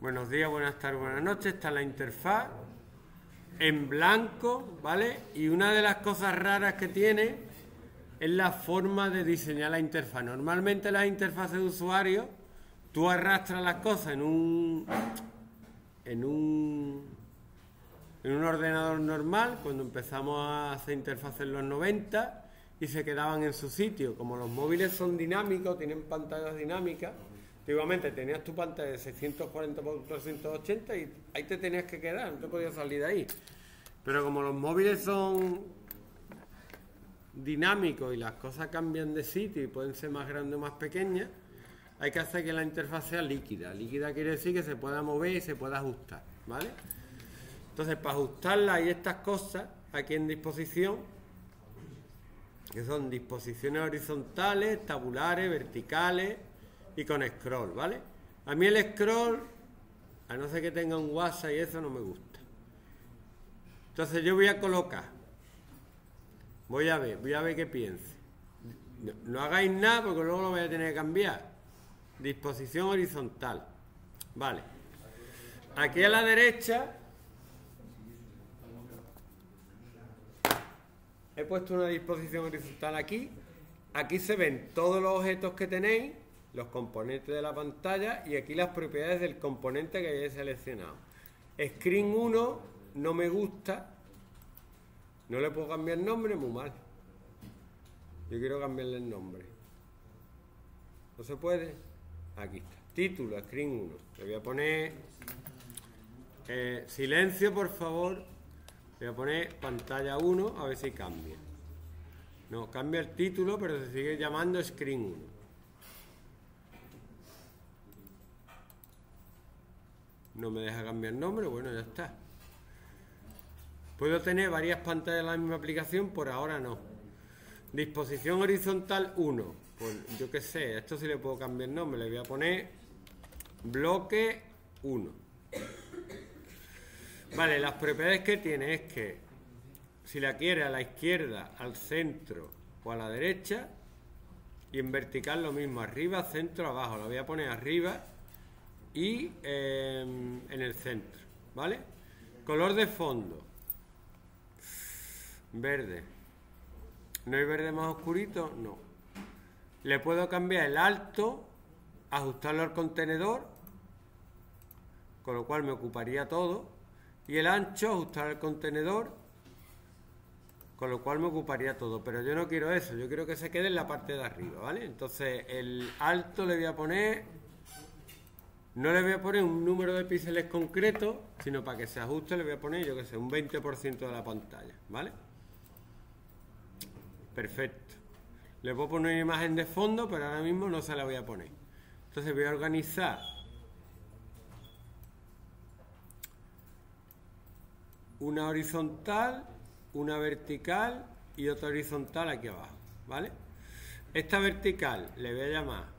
Buenos días, buenas tardes, buenas noches. Está la interfaz en blanco, ¿vale? Y una de las cosas raras que tiene es la forma de diseñar la interfaz. Normalmente las interfaces de usuario, tú arrastras las cosas en un en un en un ordenador normal, cuando empezamos a hacer interfaces en los 90 y se quedaban en su sitio. Como los móviles son dinámicos, tienen pantallas dinámicas, Antiguamente tenías tu pantalla de 640 por 380 y ahí te tenías que quedar, no te podías salir de ahí. Pero como los móviles son dinámicos y las cosas cambian de sitio y pueden ser más grandes o más pequeñas, hay que hacer que la interfaz sea líquida. Líquida quiere decir que se pueda mover y se pueda ajustar, ¿vale? Entonces, para ajustarla hay estas cosas aquí en disposición, que son disposiciones horizontales, tabulares, verticales, y con scroll, ¿vale? A mí el scroll, a no ser que tenga un WhatsApp y eso no me gusta. Entonces yo voy a colocar, voy a ver, voy a ver qué piense. No, hagáis nada porque luego lo voy a tener que cambiar. Disposición horizontal. Vale. Aquí a la derecha he puesto una disposición horizontal aquí. Aquí se ven todos los objetos que tenéis los componentes de la pantalla y aquí las propiedades del componente que hayáis seleccionado. Screen 1 no me gusta, no le puedo cambiar el nombre, muy mal. Yo quiero cambiarle el nombre. ¿No se puede? Aquí está. Título, Screen 1. Le voy a poner eh, silencio, por favor. Le voy a poner pantalla 1 a ver si cambia. No, cambia el título, pero se sigue llamando Screen 1. No me deja cambiar nombre, bueno, ya está. Puedo tener varias pantallas en la misma aplicación, por ahora no. Disposición horizontal 1. Pues yo qué sé, esto sí le puedo cambiar nombre, le voy a poner bloque 1. Vale, las propiedades que tiene es que si la quiere a la izquierda, al centro o a la derecha, y en vertical lo mismo, arriba, centro, abajo. La voy a poner arriba y em, en el centro, ¿vale? Color de fondo, verde. ¿No hay verde más oscurito? No. Le puedo cambiar el alto, ajustarlo al contenedor, con lo cual me ocuparía todo, y el ancho, ajustar al contenedor, con lo cual me ocuparía todo. Pero yo no quiero eso, yo quiero que se quede en la parte de arriba, ¿vale? Entonces el alto le voy a poner no le voy a poner un número de píxeles concreto, sino para que se ajuste le voy a poner, yo que sé, un 20% de la pantalla, ¿vale? Perfecto. Le puedo poner una imagen de fondo, pero ahora mismo no se la voy a poner. Entonces voy a organizar una horizontal, una vertical y otra horizontal aquí abajo, ¿vale? Esta vertical le voy a llamar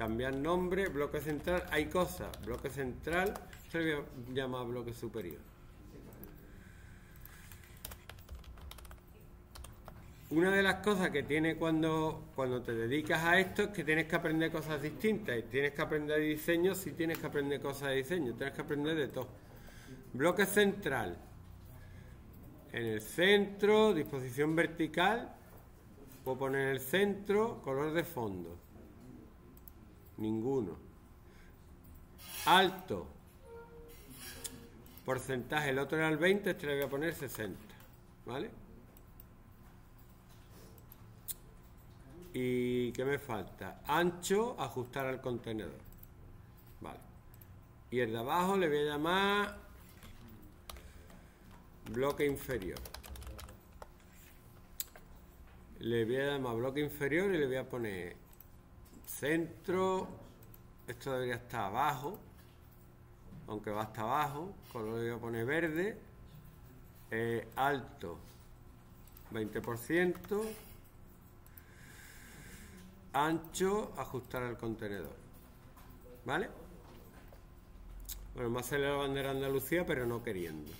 cambiar nombre, bloque central, hay cosas, bloque central, se le llama bloque superior. Una de las cosas que tiene cuando, cuando te dedicas a esto es que tienes que aprender cosas distintas. Y tienes que aprender diseño, si tienes que aprender cosas de diseño, tienes que aprender de todo. Bloque central. En el centro, disposición vertical, puedo poner el centro, color de fondo. Ninguno. Alto. Porcentaje, el otro era el 20, este le voy a poner 60. ¿Vale? ¿Y qué me falta? Ancho, ajustar al contenedor. Vale. Y el de abajo le voy a llamar bloque inferior. Le voy a llamar bloque inferior y le voy a poner centro, esto debería estar abajo, aunque va hasta abajo, color voy a poner verde, eh, alto 20%, ancho, ajustar al contenedor, ¿vale? Bueno, me sale la bandera Andalucía, pero no queriendo.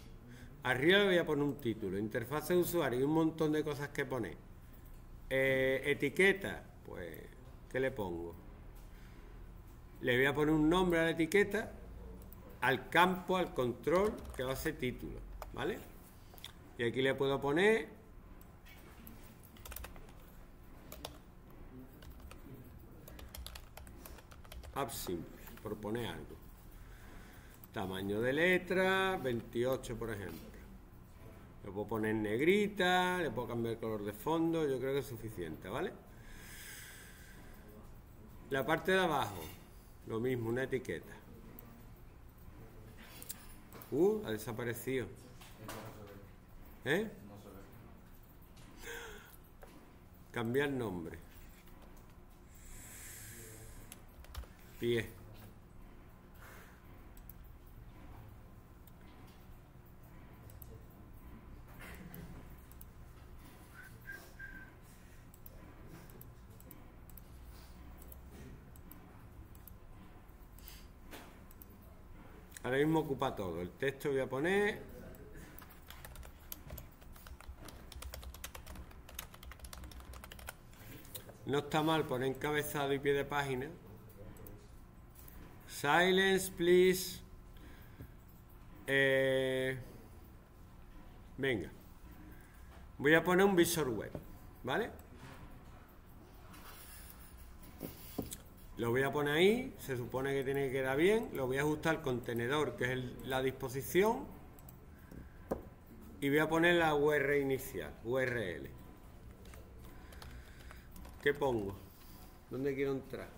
Arriba le voy a poner un título, interfaz de usuario y un montón de cosas que poner. Eh, etiqueta, pues ¿Qué le pongo? Le voy a poner un nombre a la etiqueta. al campo, al control que va a ser título, ¿vale? Y aquí le puedo poner app simple, por poner algo. Tamaño de letra, 28 por ejemplo. Le puedo poner negrita, le puedo cambiar el color de fondo, yo creo que es suficiente, ¿vale? La parte de abajo, lo mismo, una etiqueta. Uh, ha desaparecido. ¿Eh? Cambiar nombre. Pie. Ahora mismo ocupa todo. El texto voy a poner... No está mal poner encabezado y pie de página. Silence, please. Eh, venga. Voy a poner un visor web, ¿vale? Lo voy a poner ahí, se supone que tiene que quedar bien. Lo voy a ajustar al contenedor, que es la disposición. Y voy a poner la URL inicial, URL. ¿Qué pongo? ¿Dónde quiero entrar?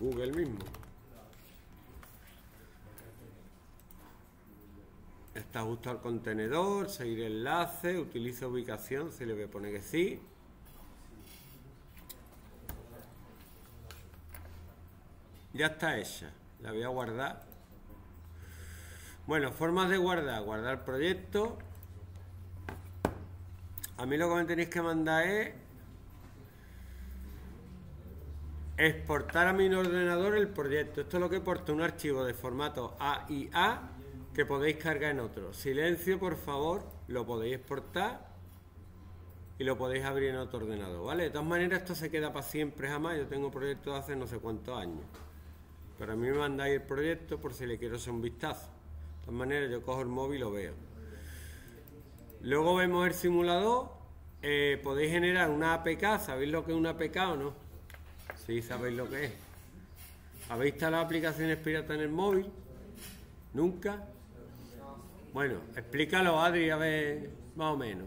Google mismo. Está justo al contenedor, seguir enlace, utiliza ubicación, se le voy a poner que sí. Ya está hecha, la voy a guardar. Bueno, formas de guardar, guardar proyecto. A mí lo que me tenéis que mandar es exportar a mi ordenador el proyecto. Esto es lo que porta un archivo de formato AIA que podéis cargar en otro. Silencio, por favor, lo podéis exportar y lo podéis abrir en otro ordenador, ¿vale? De todas maneras, esto se queda para siempre, jamás. Yo tengo proyectos de hace no sé cuántos años. Pero a mí me mandáis el proyecto por si le quiero hacer un vistazo. De todas maneras, yo cojo el móvil y lo veo. Luego vemos el simulador. Eh, podéis generar una APK. ¿Sabéis lo que es una APK o no? Sí, sabéis lo que es. ¿Habéis instalado aplicaciones piratas en el móvil? ¿Nunca? Bueno, explícalo, Adri, a ver, más o menos.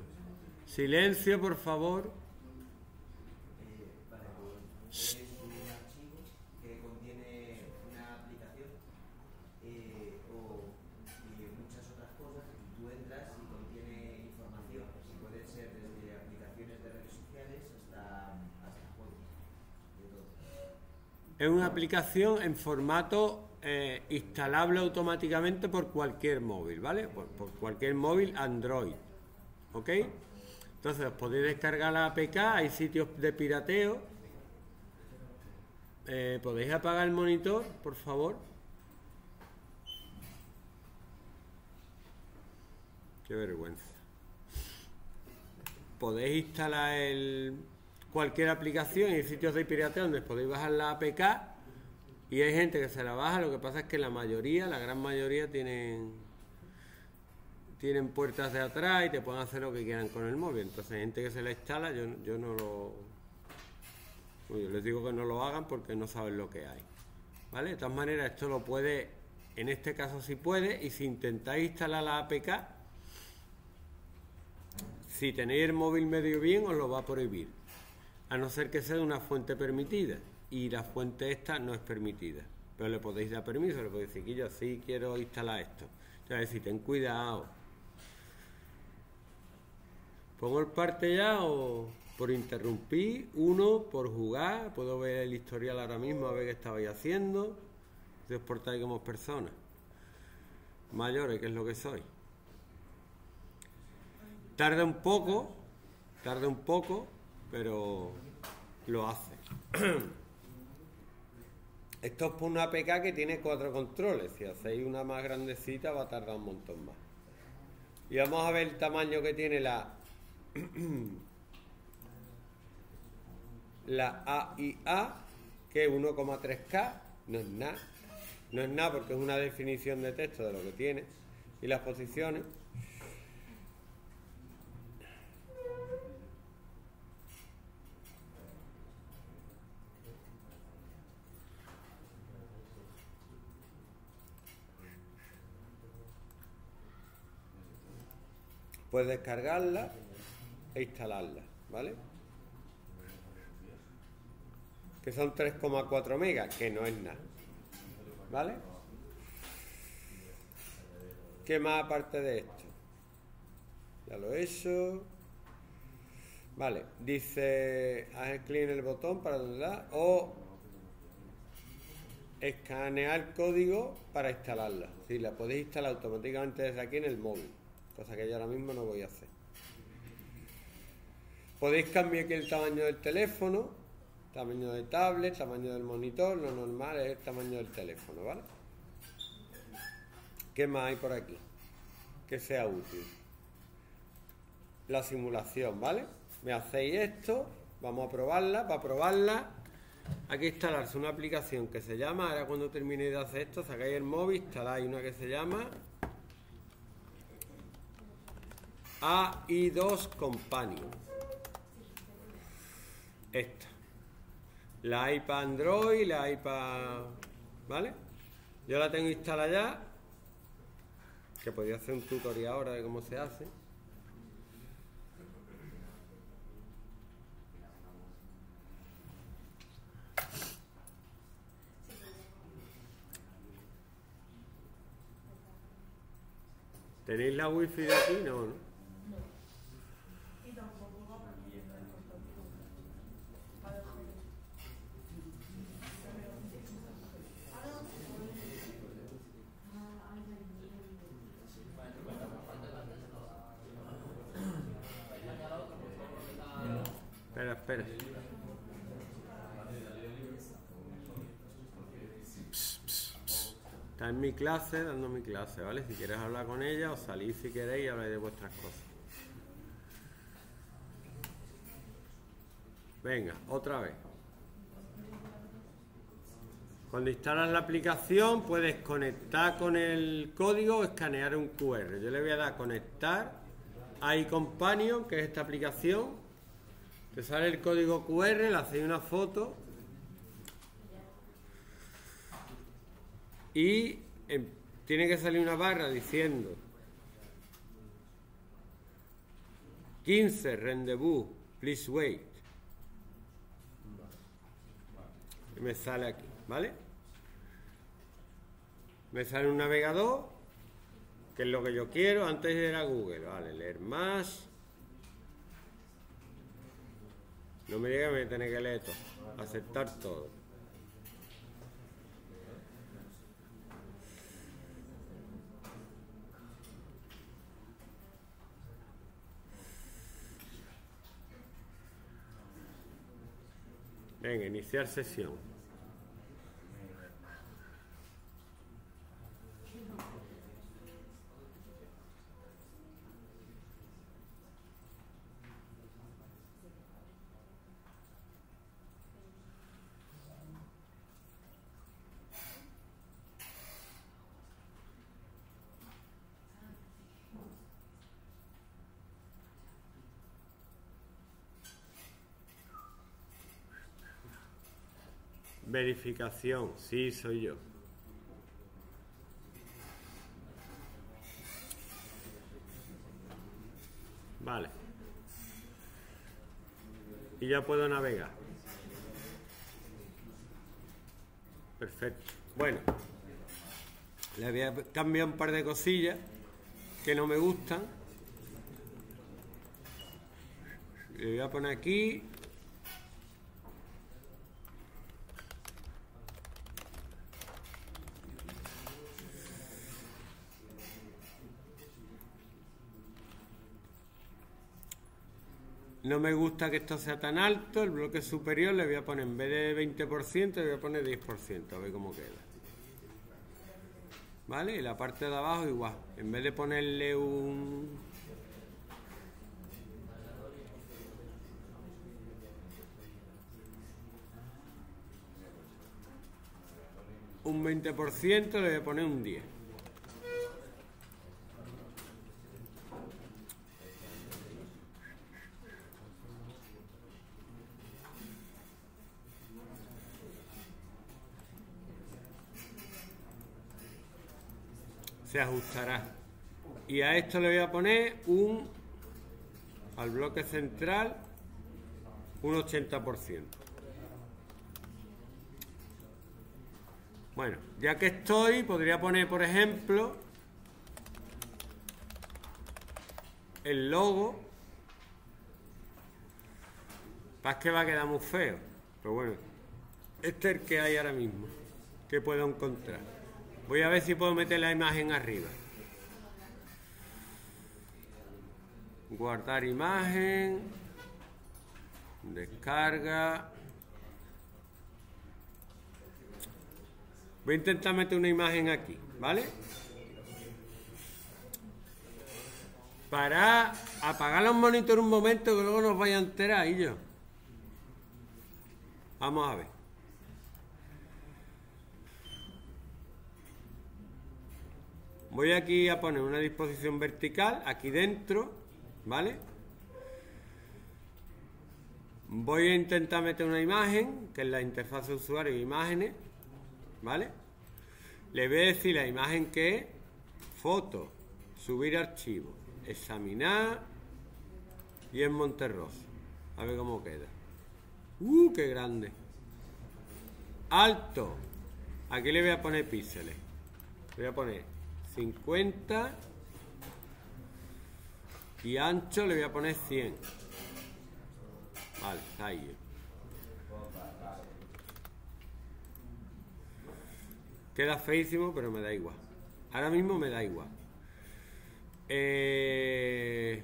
Silencio, por favor. Es una aplicación en formato eh, instalable automáticamente por cualquier móvil, ¿vale? Por, cualquier móvil Android, ¿ok? Entonces os podéis descargar la APK, hay sitios de pirateo. Eh, ¿Podéis apagar el monitor, por favor? Qué vergüenza. Podéis instalar el, cualquier aplicación y sitios de pirateo donde podéis bajar la APK y hay gente que se la baja, lo que pasa es que la mayoría, la gran mayoría tienen tienen puertas de atrás y te pueden hacer lo que quieran con el móvil. Entonces hay gente que se la instala, yo, yo no lo... Yo les digo que no lo hagan porque no saben lo que hay. ¿Vale? De todas maneras, esto lo puede, en este caso sí puede, y si intentáis instalar la APK, si tenéis el móvil medio bien, os lo va a prohibir. A no ser que sea de una fuente permitida y la fuente esta no es permitida. Pero le podéis dar permiso, le podéis decir que yo sí quiero instalar esto. Entonces, si ten cuidado. ¿Pongo el parte ya o por interrumpir? Uno, por jugar. Puedo ver el historial ahora mismo a ver qué estabais haciendo. Os portáis como personas. Mayores, que es lo que soy. Tarda un poco, tarda un poco, pero lo hace. Esto es por una APK que tiene cuatro controles. Si hacéis una más grandecita va a tardar un montón más. Y vamos a ver el tamaño que tiene la la AIA, que es 1,3K, no es nada. No es nada porque es una definición de texto de lo que tiene y las posiciones. Puedes descargarla e instalarla, ¿vale? Que son 3,4 megas, que no es nada. ¿Vale? ¿Qué más aparte de esto? Ya lo he hecho. Vale, dice haz clic en el botón para da o escanear código para instalarla. Sí, la podéis instalar automáticamente desde aquí en el móvil, cosa que yo ahora mismo no voy a hacer. Podéis cambiar aquí el tamaño del teléfono, tamaño de tablet, tamaño del monitor, lo normal es el tamaño del teléfono, ¿vale? ¿Qué más hay por aquí? Que sea útil. La simulación, ¿vale? Me hacéis esto, vamos a probarla, para probarla hay que instalarse una aplicación que se llama, ahora cuando terminéis de hacer esto, sacáis el móvil, instaláis una que se llama AI2 Companion. Esta. La iPad Android, la iPad... ¿Vale? Yo la tengo instalada ya. Que podría hacer un tutorial ahora de cómo se hace. ¿Tenéis la wifi de aquí? No, ¿no? Está en mi clase, dando mi clase, ¿vale? Si quieres hablar con ella o salís si queréis y habláis de vuestras cosas. Venga, otra vez. Cuando instalas la aplicación puedes conectar con el código o escanear un QR. Yo le voy a dar conectar a iCompanion, que es esta aplicación. Te sale el código QR, le hacéis una foto y em, tiene que salir una barra diciendo 15 rendezvous, please wait. Y me sale aquí, ¿vale? Me sale un navegador, que es lo que yo quiero, antes era Google, ¿vale? Leer más. No me diga que me tiene que leer todo, aceptar todo. Venga, iniciar sesión. Verificación, sí, soy yo. Vale. Y ya puedo navegar. Perfecto. Bueno, le voy a cambiar un par de cosillas que no me gustan. Le voy a poner aquí No me gusta que esto sea tan alto. El bloque superior le voy a poner, en vez de 20%, le voy a poner 10%. A ver cómo queda. ¿Vale? Y la parte de abajo igual. En vez de ponerle un... Un 20% le voy a poner un 10%. Se ajustará. Y a esto le voy a poner un, al bloque central, un 80%. Bueno, ya que estoy, podría poner, por ejemplo, el logo. Para que va a quedar muy feo. Pero bueno, este es el que hay ahora mismo, que puedo encontrar. Voy a ver si puedo meter la imagen arriba. Guardar imagen. Descarga. Voy a intentar meter una imagen aquí, ¿vale? Para apagar los monitores un momento que luego nos vaya a enterar y yo. Vamos a ver. Voy aquí a poner una disposición vertical aquí dentro, ¿vale? Voy a intentar meter una imagen, que es la interfaz de usuario e imágenes. ¿vale? Le voy a decir la imagen que es foto, subir archivo, examinar y en Monterroso. A ver cómo queda. ¡Uh, qué grande! Alto. Aquí le voy a poner píxeles. Voy a poner 50 y ancho le voy a poner 100. Vale, ahí. Queda feísimo, pero me da igual. Ahora mismo me da igual. Eh...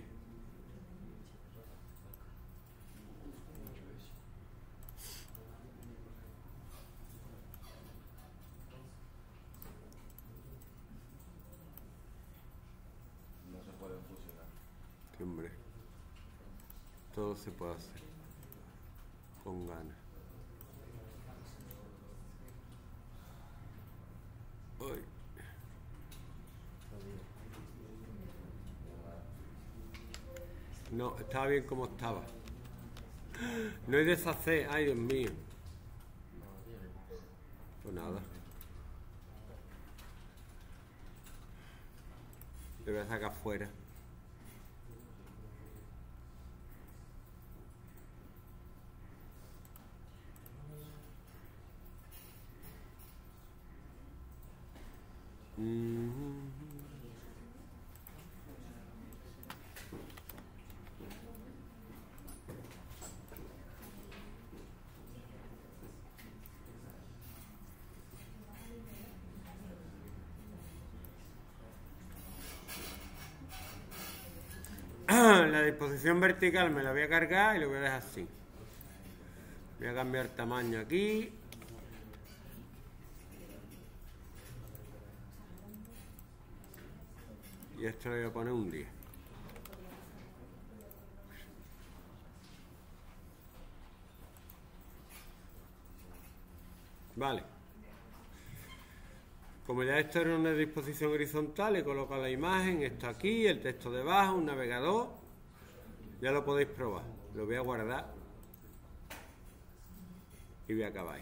No se pueden fusionar. Sí, hombre. Todo se puede hacer. Con ganas. Uy. No, estaba bien como estaba. No hay deshacer, ay Dios mío. Pues nada. Le voy a sacar fuera. La disposición vertical me la voy a cargar y lo voy a dejar así. Voy a cambiar tamaño aquí. Y esto le voy a poner un 10. Vale. Como ya esto era una disposición horizontal, he colocado la imagen, esto aquí, el texto debajo, un navegador. Ya lo podéis probar. Lo voy a guardar. Y voy a acabar.